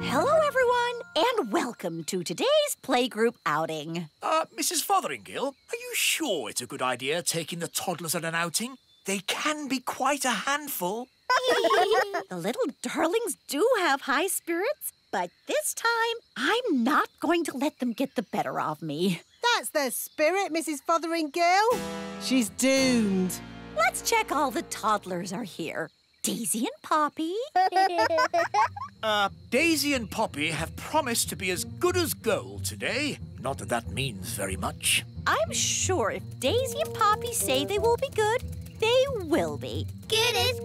Hello, everyone, and welcome to today's playgroup outing. Uh, Mrs. Fotheringill, are you sure it's a good idea taking the toddlers on an outing? They can be quite a handful. the little darlings do have high spirits, but this time I'm not going to let them get the better of me. That's the spirit, Mrs. Fotheringill. She's doomed. Let's check all the toddlers are here. Daisy and Poppy. uh, Daisy and Poppy have promised to be as good as gold today. Not that that means very much. I'm sure if Daisy and Poppy say they will be good, they will be. Good as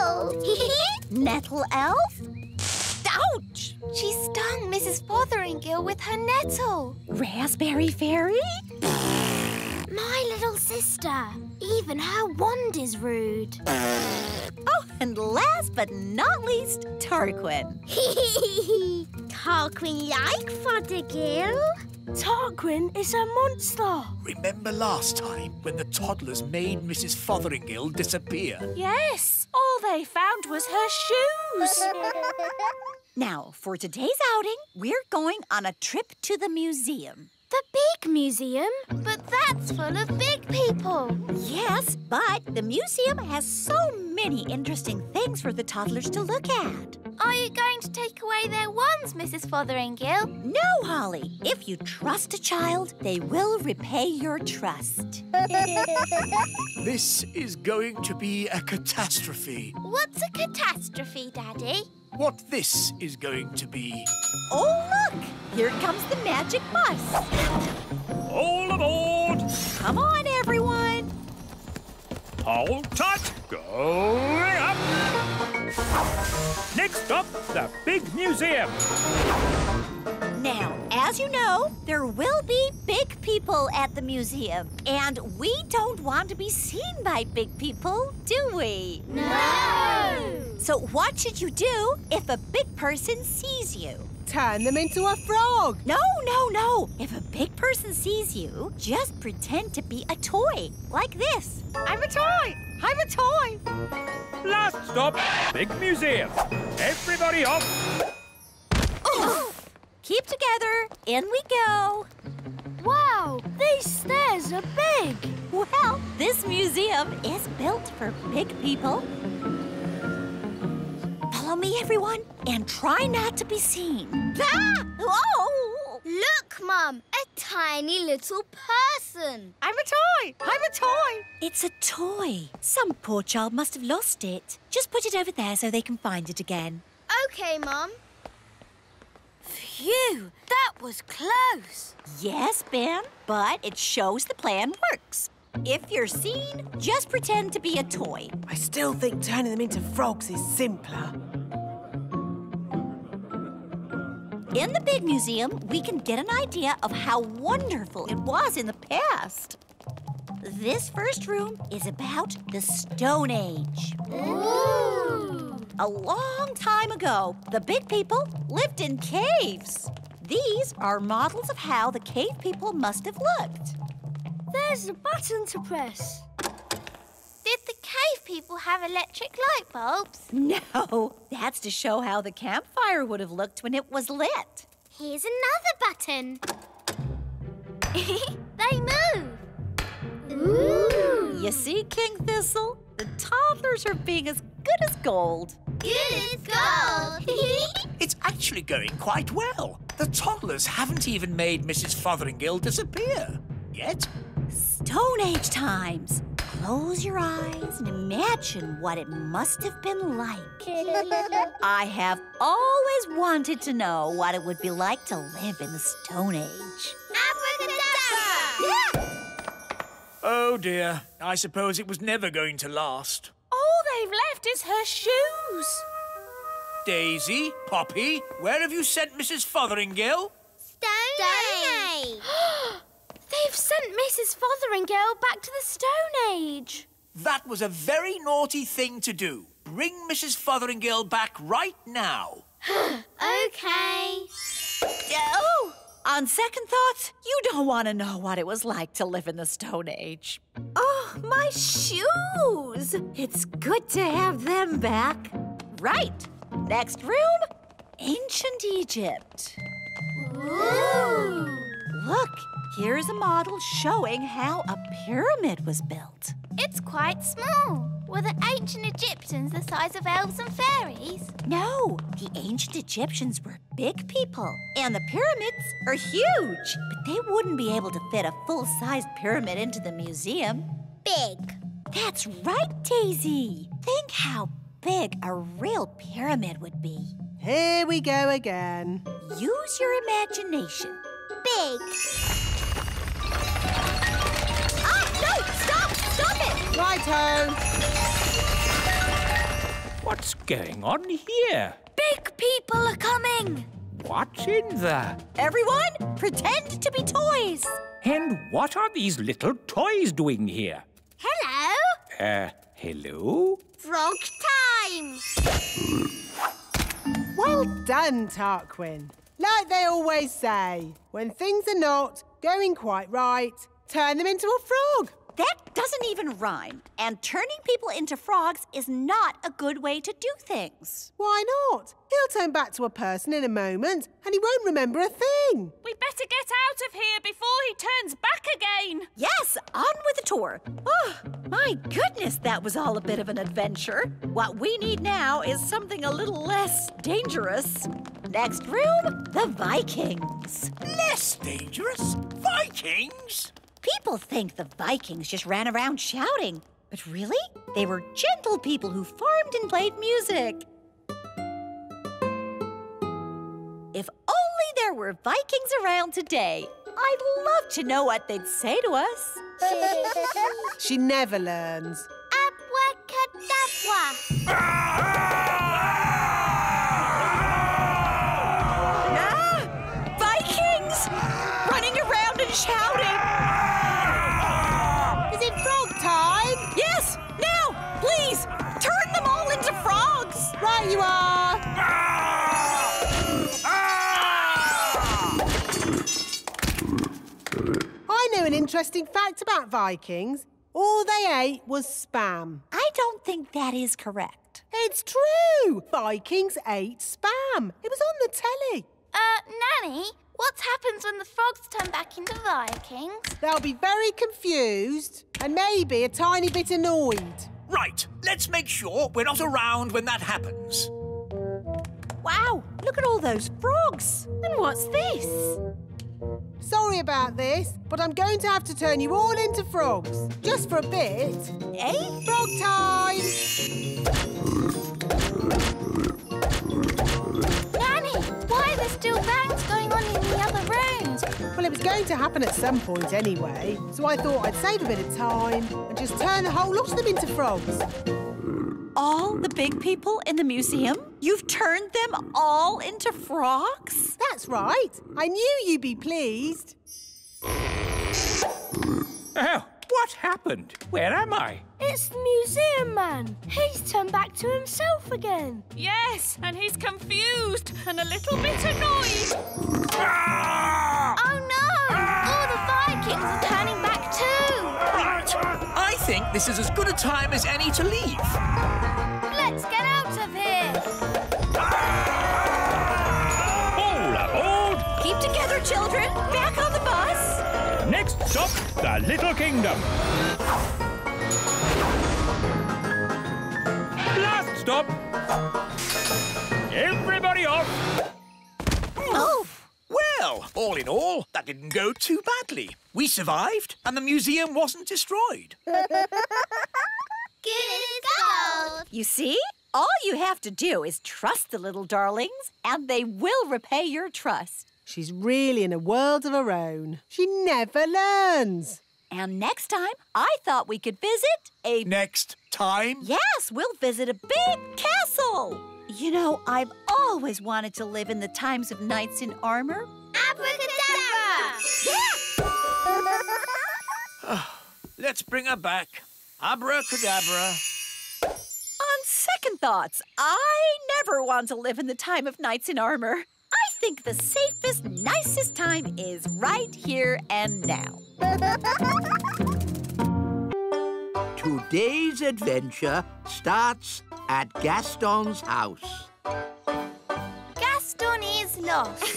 gold. Nettle elf? Ouch! She stung Mrs. Fotheringill with her nettle. Raspberry fairy? My little sister. Even her wand is rude. and last but not least, Tarquin. Tarquin like Fotheringill. Tarquin is a monster. Remember last time when the toddlers made Mrs. Fotheringill disappear? Yes. All they found was her shoes. now, for today's outing, we're going on a trip to the museum. The big museum? But that's full of big people. Yes, but the museum has so many interesting things for the toddlers to look at. Are you going to take away their wands, Mrs. Fotheringill? No, Holly. If you trust a child, they will repay your trust. this is going to be a catastrophe. What's a catastrophe, Daddy? What this is going to be. Oh, look! Here comes the magic bus. All aboard! Come on, everyone. Hold tight. Going up. Next up, the big museum. Now, as you know, there will be big people at the museum. And we don't want to be seen by big people, do we? No! So what should you do if a big person sees you? Turn them into a frog. No, no, no. If a big person sees you, just pretend to be a toy, like this. I'm a toy. I'm a toy. Last stop, big museum. Everybody off. Oh. Keep together. In we go. Wow, these stairs are big. Well, this museum is built for big people. Follow me, everyone, and try not to be seen. Ah! Oh! Look, Mum, a tiny little person. I'm a toy. I'm a toy. It's a toy. Some poor child must have lost it. Just put it over there so they can find it again. Okay, Mum. Phew, that was close. Yes, Ben, but it shows the plan works. If you're seen, just pretend to be a toy. I still think turning them into frogs is simpler. In the big museum, we can get an idea of how wonderful it was in the past. This first room is about the Stone Age. Ooh! A long time ago, the big people lived in caves. These are models of how the cave people must have looked. There's a button to press. Did the cave people have electric light bulbs? No, that's to show how the campfire would have looked when it was lit. Here's another button. they move. Ooh. You see, King Thistle? The toddlers are being as good as gold. Good as gold. it's actually going quite well. The toddlers haven't even made Mrs. Fotheringill disappear. Yet. Stone Age times. Close your eyes and imagine what it must have been like. I have always wanted to know what it would be like to live in the Stone Age. Abracadabra! Oh dear, I suppose it was never going to last. All they've left is her shoes. Daisy, Poppy, where have you sent Mrs. Fotheringill? Stone Age! They've sent Mrs. Fotheringill back to the Stone Age. That was a very naughty thing to do. Bring Mrs. Fotheringill back right now. okay. Oh! On second thoughts, you don't want to know what it was like to live in the Stone Age. Oh, my shoes! It's good to have them back. Right. Next room, ancient Egypt. Ooh. Look, here's a model showing how a pyramid was built. It's quite small. Were the ancient Egyptians the size of elves and fairies? No, the ancient Egyptians were big people, and the pyramids are huge. But they wouldn't be able to fit a full sized pyramid into the museum. Big. That's right, Daisy. Think how big a real pyramid would be. Here we go again. Use your imagination. Big. Righto. What's going on here? Big people are coming! What's in there? Everyone, pretend to be toys. And what are these little toys doing here? Hello. Uh, hello? Frog time. Well done, Tarquin. Like they always say, when things are not going quite right, turn them into a frog. That doesn't even rhyme. And turning people into frogs is not a good way to do things. Why not? He'll turn back to a person in a moment and he won't remember a thing. We better get out of here before he turns back again. Yes, on with the tour. Oh, my goodness, that was all a bit of an adventure. What we need now is something a little less dangerous. Next room, the Vikings. Less dangerous? Vikings? People think the Vikings just ran around shouting. But really, they were gentle people who farmed and played music. If only there were Vikings around today. I'd love to know what they'd say to us. She never learns. Abracadabra. Ah! Vikings! Running around and shouting! Frogs! Right you are. I know an interesting fact about Vikings. All they ate was spam. I don't think that is correct. It's true. Vikings ate spam. It was on the telly. Uh, Nanny, what happens when the frogs turn back into Vikings? They'll be very confused and maybe a tiny bit annoyed. Right, let's make sure we're not around when that happens. Wow! Look at all those frogs! And what's this? Sorry about this, but I'm going to have to turn you all into frogs. Just for a bit. Eh? Frog time! Nanny, why are there still bangs going on in the other rooms? Well, it was going to happen at some point anyway, so I thought I'd save a bit of time and just turn the whole lot of them into frogs. All the big people in the museum? You've turned them all into frogs? That's right. I knew you'd be pleased. Oh, what happened? Where am I? It's the museum man. He's turned back to himself again. Yes, and he's confused and a little bit annoyed. No! All Vikings are turning back too. Right, I think this is as good a time as any to leave. Let's get out of here. All aboard! Keep together, children! Back on the bus! Next stop, the Little Kingdom. Last stop. All in all, that didn't go too badly. We survived, and the museum wasn't destroyed. Good as gold. You see? All you have to do is trust the little darlings, and they will repay your trust. She's really in a world of her own. She never learns. And next time, I thought we could visit a. Next time, Yes, we'll visit a big castle! You know, I've always wanted to live in the times of knights in armor. Abracadabra. Ah, let's bring her back. Abracadabra. On second thoughts, I never want to live in the time of knights in armor. I think the safest, nicest time is right here and now. Today's adventure starts at Gaston's house. Gaston, lost.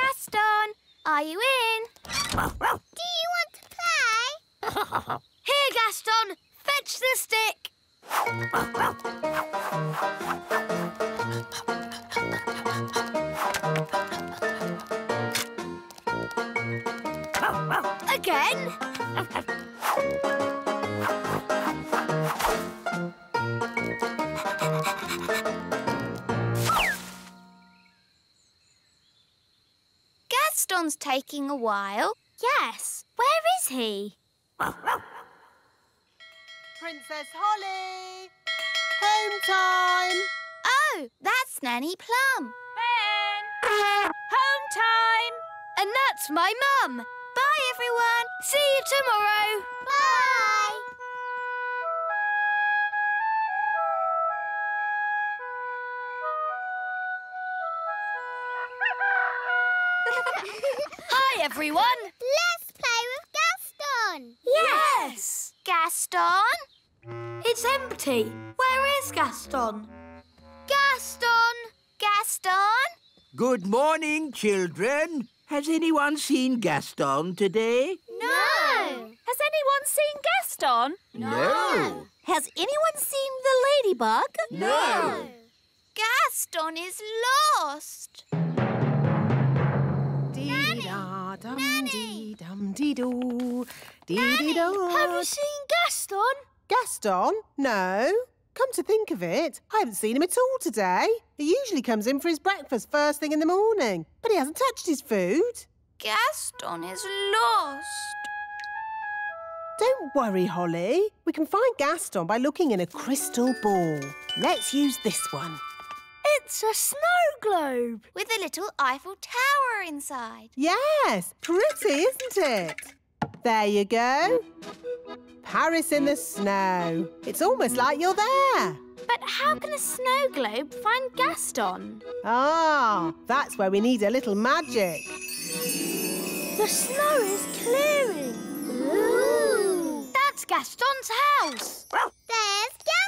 Gaston, are you in? Do you want to play? Here, Gaston! Fetch the stick! Again? Taking a while. Yes. Where is he? Princess Holly! Home time! Oh, that's Nanny Plum. Ben! Home time! And that's my mum. Bye, everyone. See you tomorrow. Bye. Hi, everyone. Let's play with Gaston. Yes. Gaston? It's empty. Where is Gaston? Gaston? Gaston? Good morning, children. Has anyone seen Gaston today? No. Has anyone seen Gaston? No. Has anyone seen the ladybug? No. Gaston is lost. Dum dee doo. Dee dee. Have you seen Gaston? Gaston? No. Come to think of it, I haven't seen him at all today. He usually comes in for his breakfast first thing in the morning, but he hasn't touched his food. Gaston is lost. Don't worry, Holly. We can find Gaston by looking in a crystal ball. Let's use this one. It's a snow globe. With a little Eiffel Tower inside. Yes, pretty, isn't it? There you go. Paris in the snow. It's almost like you're there. But how can a snow globe find Gaston? Ah, that's where we need a little magic. The snow is clearing. Ooh. That's Gaston's house. There's Gaston.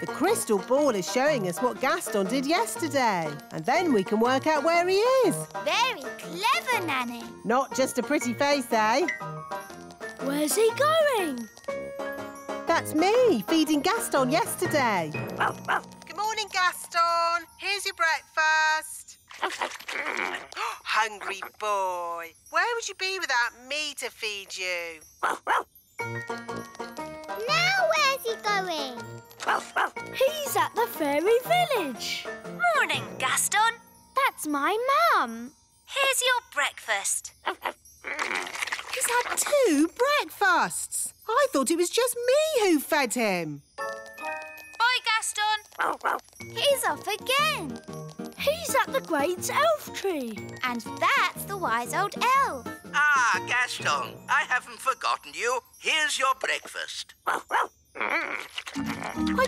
The crystal ball is showing us what Gaston did yesterday. And then we can work out where he is. Very clever, Nanny. Not just a pretty face, eh? Where's he going? That's me feeding Gaston yesterday. Good morning, Gaston. Here's your breakfast. Hungry boy. Where would you be without me to feed you? Where's he going? He's at the fairy village. Morning, Gaston. That's my mum. Here's your breakfast. Oh, oh. He's had two breakfasts. I thought it was just me who fed him. Bye, Gaston. He's off again. He's at the great elf tree. And that's the wise old elf. Ah, Gaston, I haven't forgotten you. Here's your breakfast. I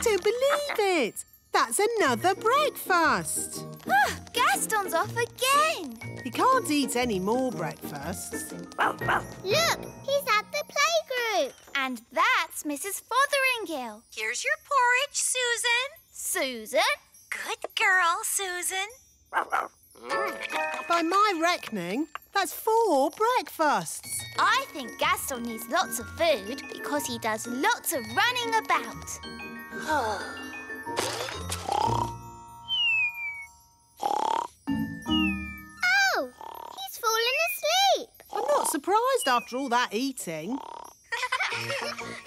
don't believe it. That's another breakfast. Ah, Gaston's off again. He can't eat any more breakfasts. Look, he's at the playgroup. And that's Mrs. Fotheringill. Here's your porridge, Susan. Susan? Good girl, Susan. By my reckoning, that's four breakfasts. I think Gaston needs lots of food because he does lots of running about. oh, he's fallen asleep. I'm not surprised after all that eating.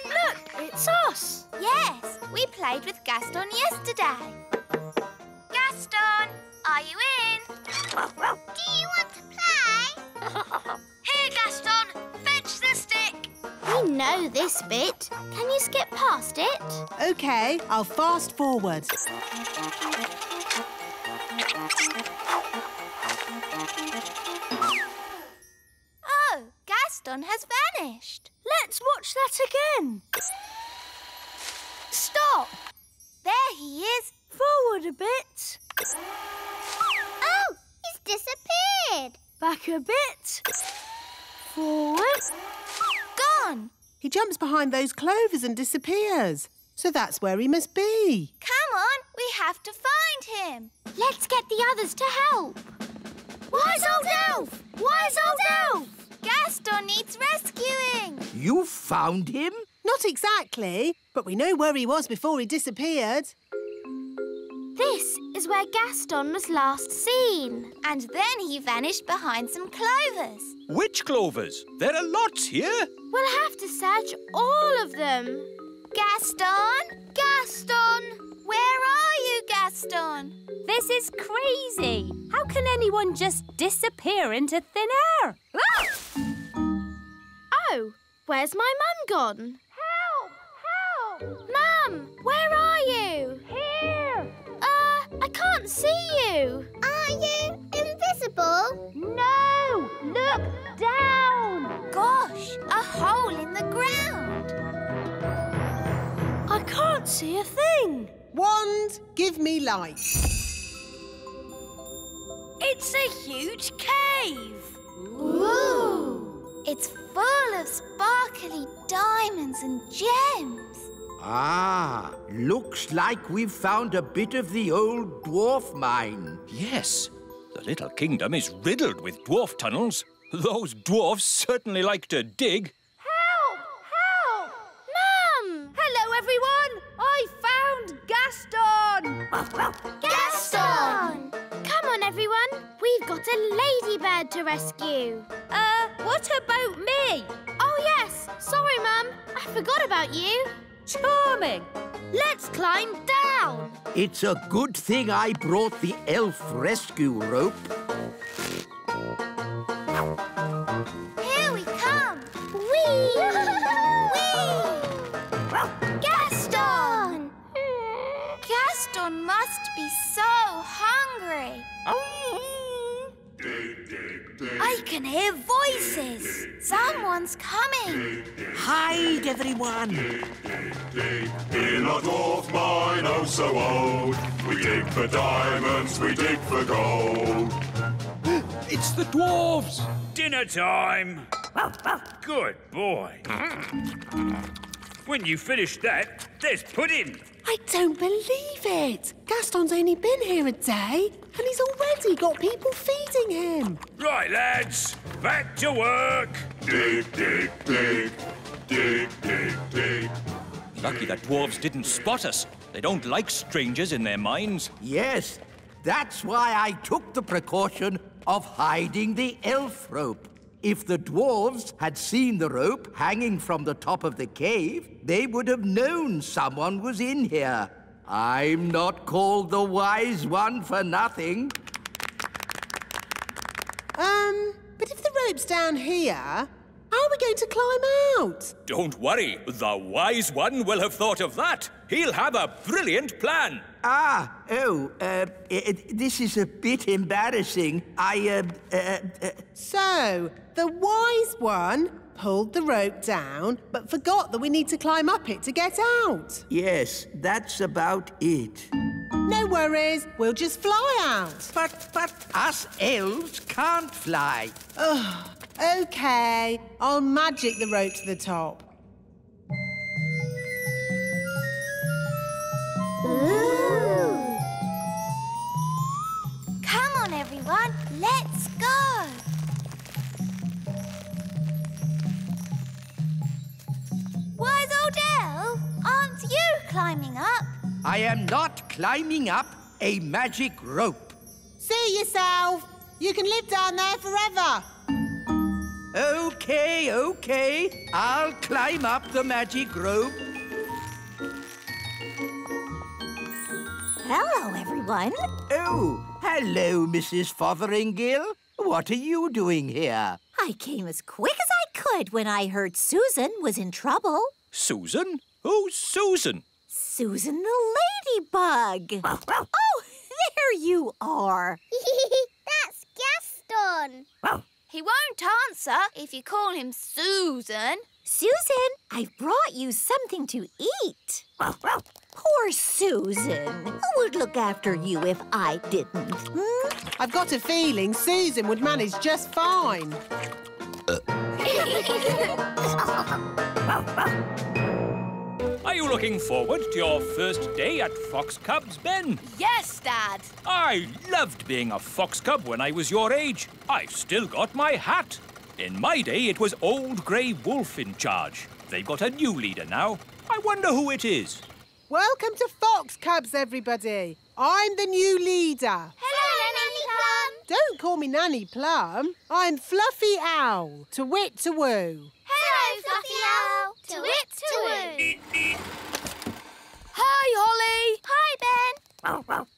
Look, it's us. Yes, we played with Gaston yesterday. Gaston, are you in? Do you want to play? Here, Gaston. Fetch the stick. We know this bit. Can you skip past it? OK, I'll fast forward. Oh, Gaston has vanished. Let's watch that again. Stop. There he is. Forward a bit. Disappeared. Back a bit. Forward. Gone. He jumps behind those clovers and disappears. So that's where he must be. Come on, we have to find him. Let's get the others to help. Wise old elf! Wise old elf! Gaston needs rescuing. You found him? Not exactly, but we know where he was before he disappeared. This is where Gaston was last seen. And then he vanished behind some clovers. Which clovers? There are lots here. We'll have to search all of them. Gaston! Gaston! Where are you, Gaston? This is crazy. How can anyone just disappear into thin air? Ah! Oh, where's my mum gone? Help! Help! Mum, where are you? Here. I can't see you. Are you invisible? No! Look down! Gosh, a hole in the ground. I can't see a thing. Wand, give me light. It's a huge cave. Ooh! It's full of sparkly diamonds and gems. Ah, looks like we've found a bit of the old dwarf mine. Yes, the little kingdom is riddled with dwarf tunnels. Those dwarfs certainly like to dig. Help! Help! Mum! Hello, everyone. I found Gaston. Gaston! Come on, everyone. We've got a ladybird to rescue. Uh, what about me? Oh, yes. Sorry, Mum. I forgot about you. Charming. Let's climb down. It's a good thing I brought the elf rescue rope. Here we come. Whee! Whee! Gaston! Gaston must be so hungry. Oh. I can hear voices. Someone's coming. Hide, everyone. In a dwarf mine, oh so old, we dig for diamonds, we dig for gold. It's the dwarves. Dinner time! Good boy. When you finish that, there's pudding. I don't believe it. Gaston's only been here a day and he's already got people feeding him. Right, lads, back to work. Dig, dig, dig, dig, dig, dig. Lucky the dwarves didn't spot us. They don't like strangers in their mines. Yes, that's why I took the precaution of hiding the elf rope. If the dwarves had seen the rope hanging from the top of the cave, they would have known someone was in here. I'm not called the wise one for nothing. Um, but if the rope's down here, how are we going to climb out? Don't worry, the wise one will have thought of that. He'll have a brilliant plan. Ah, oh, uh, i- i- this is a bit embarrassing. I, uh, uh, uh, So, the wise one pulled the rope down, but forgot that we need to climb up it to get out. yes, that's about it. No worries, we'll just fly out. But, but us elves can't fly. Oh, Okay, I'll magic the rope to the top. Climbing up? I am not climbing up a magic rope. See yourself. You can live down there forever. Okay, okay. I'll climb up the magic rope. Hello, everyone. Oh, hello, Mrs. Fotheringill. What are you doing here? I came as quick as I could when I heard Susan was in trouble. Susan? Who's Susan? Susan the ladybug. oh, there you are. That's Gaston. He won't answer if you call him Susan. Susan, I've brought you something to eat. Poor Susan. Who would look after you if I didn't? Hmm? I've got a feeling Susan would manage just fine. Are you looking forward to your first day at Fox Cubs, Ben? Yes, Dad. I loved being a fox cub when I was your age. I've still got my hat. In my day, it was Old Grey Wolf in charge. They've got a new leader now. I wonder who it is. Welcome to Fox Cubs, everybody. I'm the new leader. Hello, Nanny Plum. Don't call me Nanny Plum. I'm Fluffy Owl, to wit to woo. Hello, Fluffy Owl. To wit, to woo. Hi, Holly. Hi, Ben.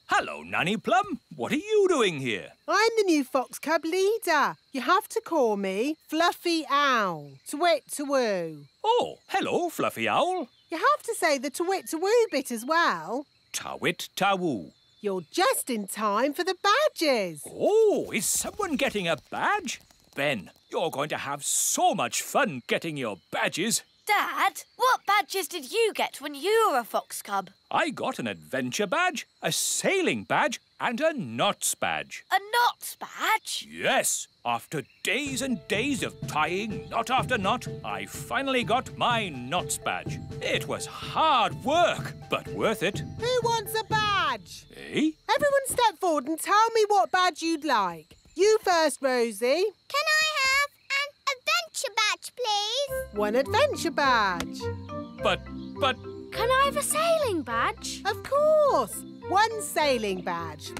Hello, Nanny Plum. What are you doing here? I'm the new Fox Cub leader. You have to call me Fluffy Owl, to wit to woo. Oh, hello, Fluffy Owl. You have to say the to wit to woo bit as well. Tawit Tawoo. You're just in time for the badges. Oh, is someone getting a badge? Ben, you're going to have so much fun getting your badges. Dad, what badges did you get when you were a fox cub? I got an adventure badge, a sailing badge, and a knots badge. A knots badge? Yes, after days and days of tying knot after knot, I finally got my knots badge. It was hard work, but worth it. Who wants a badge? Eh? Everyone step forward and tell me what badge you'd like. You first, Rosie. Can I have an adventure badge, please? One adventure badge. But, but, Can I have a sailing badge? Of course. One sailing badge.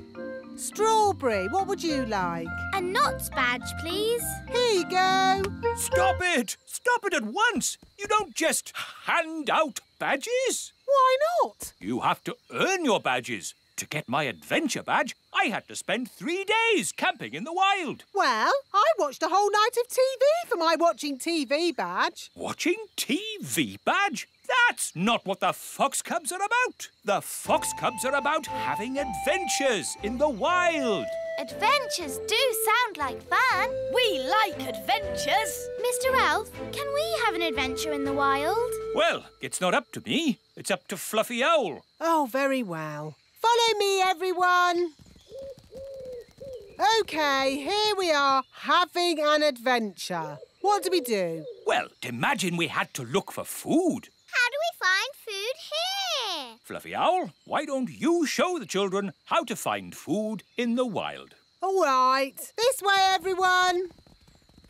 Strawberry, what would you like? A knots badge, please. Here you go. stop it! Stop it at once! You don't just hand out badges. Why not? You have to earn your badges. To get my adventure badge, I had to spend three days camping in the wild. Well, I watched a whole night of TV for my watching TV badge. Watching TV badge? That's not what the Fox Cubs are about. The Fox Cubs are about having adventures in the wild. Adventures do sound like fun. We like adventures. Mr. Elf, can we have an adventure in the wild? Well, it's not up to me. It's up to Fluffy Owl. Oh, very well. Follow me, everyone. OK, here we are, having an adventure. What do we do? Well, imagine we had to look for food. How do we find food here? Fluffy Owl, why don't you show the children how to find food in the wild? All right, this way, everyone.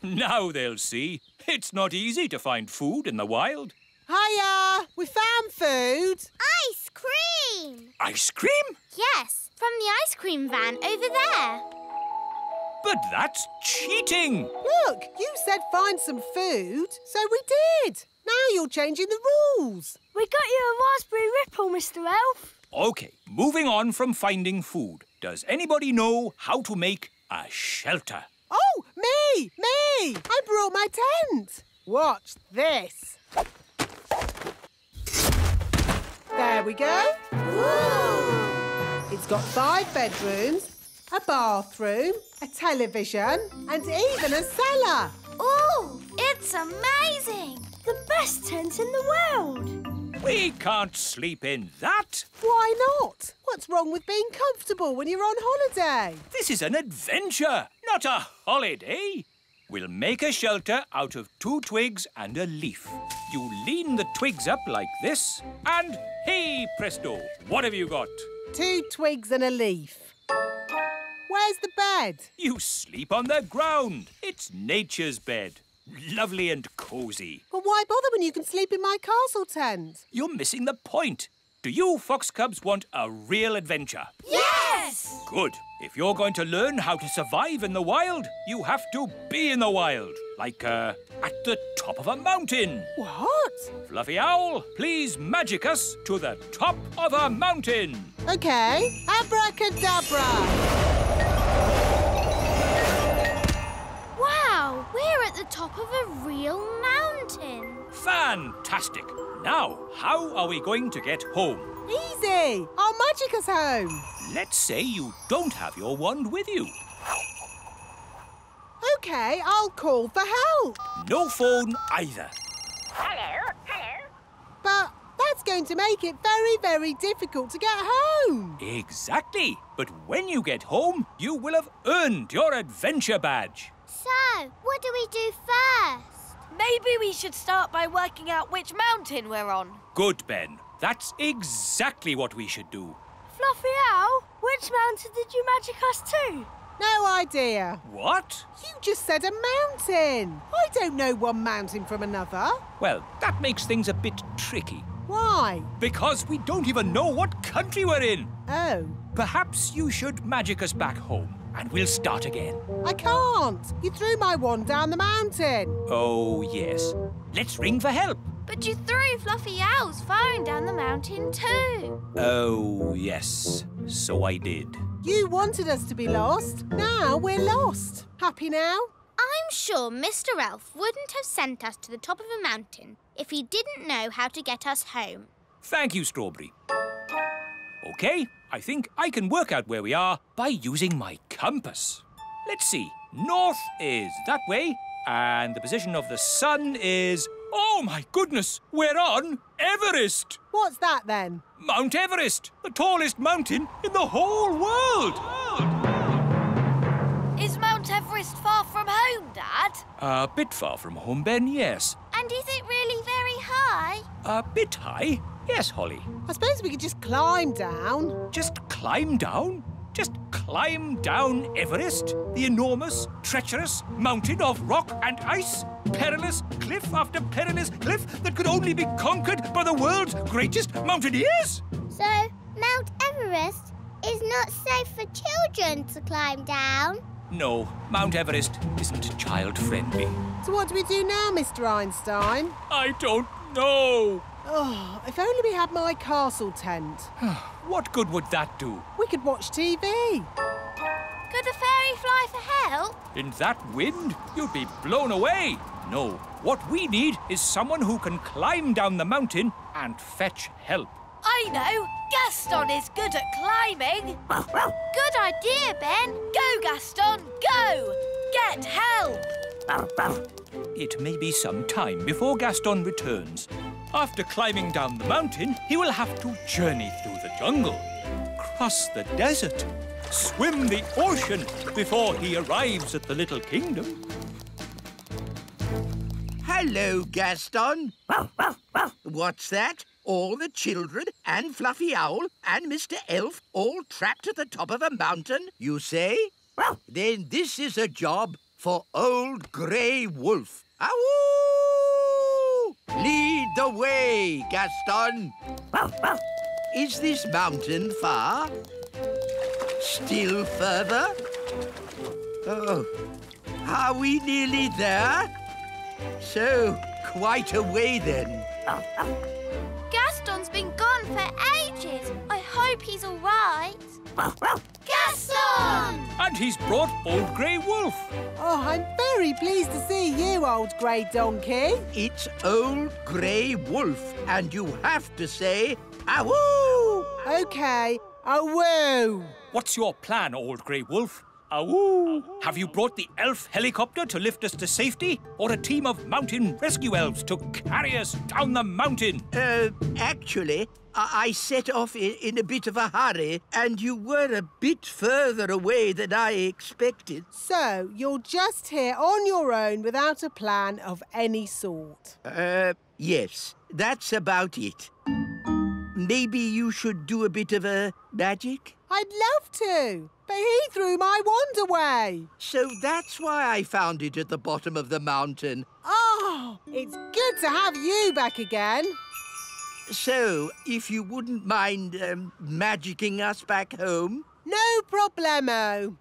Now they'll see. It's not easy to find food in the wild. Hiya, we found food. Ice cream! Ice cream? Yes, from the ice cream van over there. But that's cheating. Look, you said find some food, so we did. Now you're changing the rules. We got you a raspberry ripple, Mr. Elf. OK, moving on from finding food. Does anybody know how to make a shelter? Oh, me, me. I brought my tent. Watch this. There we go. It's got five bedrooms, a bathroom, a television, and even a cellar. Oh, it's amazing! The best tent in the world. We can't sleep in that. Why not? What's wrong with being comfortable when you're on holiday? This is an adventure, not a holiday. We'll make a shelter out of two twigs and a leaf. You lean the twigs up like this, and hey presto, what have you got? Two twigs and a leaf. Where's the bed? You sleep on the ground. It's nature's bed. Lovely and cosy. Well, why bother when you can sleep in my castle tent? You're missing the point. Do you Fox Cubs want a real adventure? Yes! Good. If you're going to learn how to survive in the wild, you have to be in the wild. Like, uh, at the top of a mountain. What? Fluffy Owl, please magic us to the top of a mountain. Okay, abracadabra. At the top of a real mountain. Fantastic. Now, how are we going to get home? Easy. I'll magic is home. Let's say you don't have your wand with you. Okay, I'll call for help. No phone either. Hello, hello. But that's going to make it very, very difficult to get home. Exactly. But when you get home, you will have earned your adventure badge. So, what do we do first? Maybe we should start by working out which mountain we're on. Good, Ben. That's exactly what we should do. Fluffy Owl, which mountain did you magic us to? No idea. What? You just said a mountain. I don't know one mountain from another. Well, that makes things a bit tricky. Why? Because we don't even know what country we're in. Oh, Perhaps you should magic us back home, and we'll start again. I can't. You threw my wand down the mountain. Oh, yes. Let's ring for help. But you threw Fluffy Owl's phone down the mountain too. Oh, yes. So I did. You wanted us to be lost. Now we're lost. Happy now? I'm sure Mr. Elf wouldn't have sent us to the top of a mountain if he didn't know how to get us home. Thank you, Strawberry. OK, I think I can work out where we are by using my compass. Let's see. North is that way, and the position of the sun is... Oh, my goodness! We're on Everest! What's that then? Mount Everest, the tallest mountain in the whole world! Is Mount Everest far from home, Dad? A bit far from home, Ben, yes. And is it really very high? A bit high, yes, Holly. I suppose we could just climb down. Just climb down? Just climb down Everest, the enormous, treacherous mountain of rock and ice? Perilous cliff after perilous cliff that could only be conquered by the world's greatest mountaineers? So, Mount Everest is not safe for children to climb down. No, Mount Everest isn't child friendly. So what do we do now, Mr. Einstein? I don't know. Oh, if only we had my castle tent. What good would that do? We could watch TV. Could the fairy fly for help? In that wind, you'd be blown away. No, what we need is someone who can climb down the mountain and fetch help. I know. Gaston is good at climbing. Good idea, Ben. Go, Gaston, go! Get help! It may be some time before Gaston returns. After climbing down the mountain, he will have to journey through the jungle, cross the desert, swim the ocean before he arrives at the little kingdom. Hello, Gaston. What's that? All the children and Fluffy Owl and Mr. Elf all trapped at the top of a mountain, you say? Then this is a job for Old Grey Wolf. Lead the way, Gaston. Is this mountain far? Still further? Oh, are we nearly there? So, quite a way then. Gaston's been gone for ages. I hope he's all right. Gaston! And he's brought Old Grey Wolf. Oh, I'm very pleased to see you, old grey donkey. It's Old Grey Wolf, and you have to say, Awoo! OK, awoo. What's your plan, Old Grey Wolf? Awoo! Have you brought the elf helicopter to lift us to safety? Or a team of mountain rescue elves to carry us down the mountain? Uh, actually, I, I set off in, in a bit of a hurry, and you were a bit further away than I expected. So, you're just here on your own without a plan of any sort. Uh, yes, that's about it. Maybe you should do a bit of a magic? I'd love to, but he threw my wand away. So that's why I found it at the bottom of the mountain. Oh, it's good to have you back again. So, if you wouldn't mind um, magicking us back home? No problemo.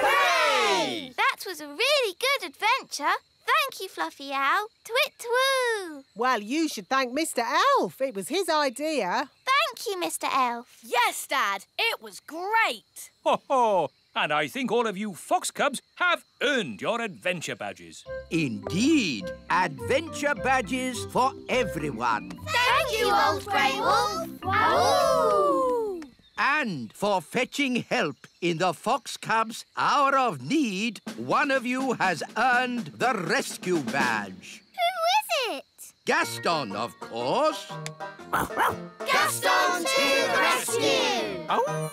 Hooray! That was a really good adventure. Thank you, Fluffy Owl. Twit twoo! Well, you should thank Mr. Elf. It was his idea. Thank you, Mr. Elf. Yes, Dad. It was great. Ho ho! And I think all of you fox cubs have earned your adventure badges. Indeed, adventure badges for everyone. Thank you, Old Grey Wolf. Wow! And for fetching help in the Fox Cubs' hour of need, one of you has earned the rescue badge. Who is it? Gaston, of course. Gaston to the rescue! Ow!